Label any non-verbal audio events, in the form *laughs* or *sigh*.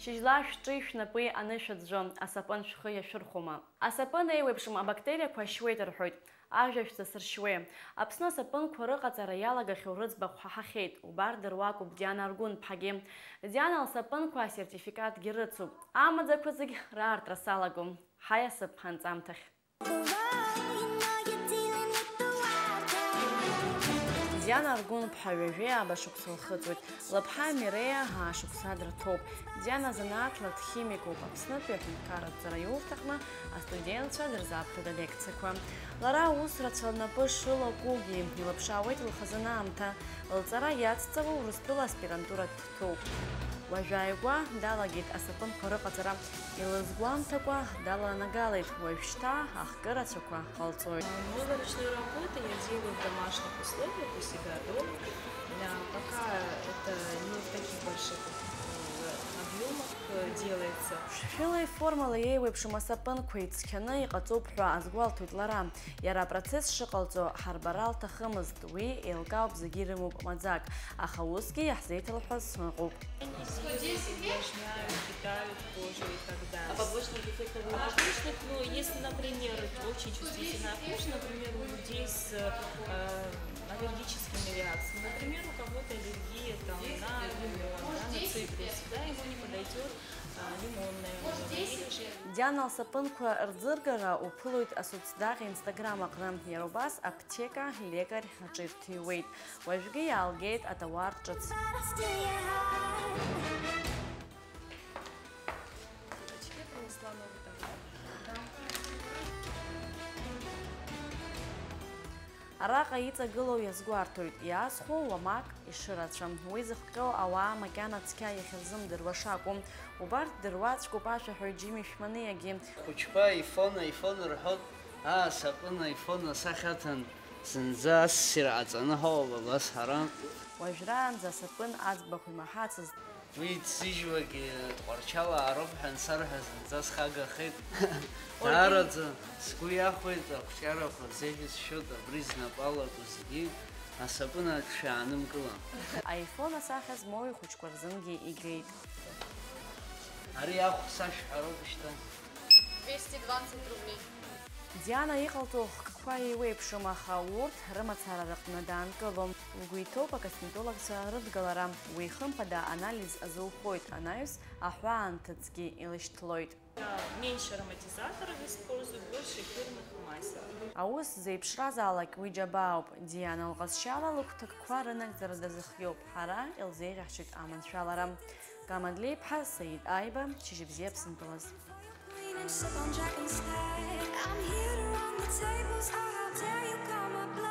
Шьыжьла шәҿи шәнапи анышәаӡәӡәо, асапын шәхы иашәырхәома. Асапын еиуеиԥшым абактериақәа шьуеит рҳәоит. Ажәа шәҵасыршьуеи. Аԥсны асапынқәа рыҟаҵара иалагахьоу рыӡбахә ҳаҳахьеит. Убар дыруакуп Диана Аргәын-ԥҳагьы. Диана лсапынқәа асертификатгьы рыцуп. Амаӡақәа зегь раартра салагом. Ҳаиасып ҳанҵамҭахь. Диана Аргәын-ԥҳа ҩажәеи абашықәса лхыҵуеит. Лыԥҳа Миреиа аашықәса дырҭоуп. Диана занааҭла дхимикуп. Аԥснытәи аҳәынҭқарратәӡара иуфҭаҟны астудентцәа дырзааԥхьоит алекциақәа. Лара аус рацәа лнапы шылакугьы илыԥшаауеит лхазынаамҭа. Лҵара иацҵало Урыстәыла аспирантура дҭоуп. Уажәааигәа далагеит асапынқәа рыҟаҵара. Илызгәамҭакәа даланагалеит. Уажәшьҭа ахкырацәақәа ҟалҵоит. Много ручной работы я делаю в домашних условиях себя дома. Пока это не в таких больших объемах делается. Шәылеи формала еиуеиԥшым асапынқәа ицқьаны иҟаҵоуп ҳәа азгәалҭоит лара. Иара апроцесс шыҟалҵо ҳарбара лҭахымызт. Уи еилкаауп зегьы ирымоуп маӡак, аха усгьы иаҳзеиҭалҳәаз ыҟоуп. Увлажняют, питают кожу и так далее. А побочных эффектов А побочных, ну, если, например, очень чувствительная кожа, например, у людей например, у кого-то аллергия там, на лимон, да, на цитрус, да, ему не подойдет Диана лсапынқәа рӡыргара уԥылоит асоцдаг инстаграм аҟны. Иара убас аԥҭека лекарь ҿыц. Араҟа иҵагылоу иазгәарҭоит, иаазхәо уамак ишырацәам. Уи зыхҟьо ауаа макьана цқьа иахьырзымдыруа шакәым. Убарҭ дыруаӡәкуп ашәаҳәаҩ Џьими Шәманиагьы. Хәыҷқәа ифон, ифон рҳәоит, аа сапын ифон асахьаҭан Зынӡа ассир ҟаҵаны ҳауп абас ҳара. Уажәраанӡа асапын аӡбахә имаҳацызт. Уи дсыжьуагьы Тҟәарчал аароуп ҳәа ансарҳәа зынӡа схагахеит. *laughs* Даараӡа сгәы иахәеит ақәҿиарақәа зеиӷьызшьоит абри знапалақәа зегьы асапын аҿшәаанымкыла. Аифон асахьа змоу ихәыҷқәа рзынгьы игеит. Ари ахә сашәҳәароуп шьҭа. 220 рублей. Диана иҟалҵо хкқәа еиуеиԥшым, аха урҭ рымацара рыҟны даанкылом. Лгәы иҭоуп акосметологцәа рыдгалара. Уи хымԥада анализ азылхоит, анаҩс аҳәаанҭыҵгьы илышьҭлоит. Меньше ароматизаторов использую, больше эфирных масел. Аус зеиԥшразаалак уи џьабаауп. Диана лҟазшьала лыгәҭакқәа рынагӡара дазыхиоуп. Ҳара илзеиӷьаҳшьоит аманшәалара. Камадлеиԥҳа Саид Аиба, Шьыжьыбзиа Ԥсынтәылаз. and sip on Jack. I'm here to run the tables. Oh, how dare you call my bluff?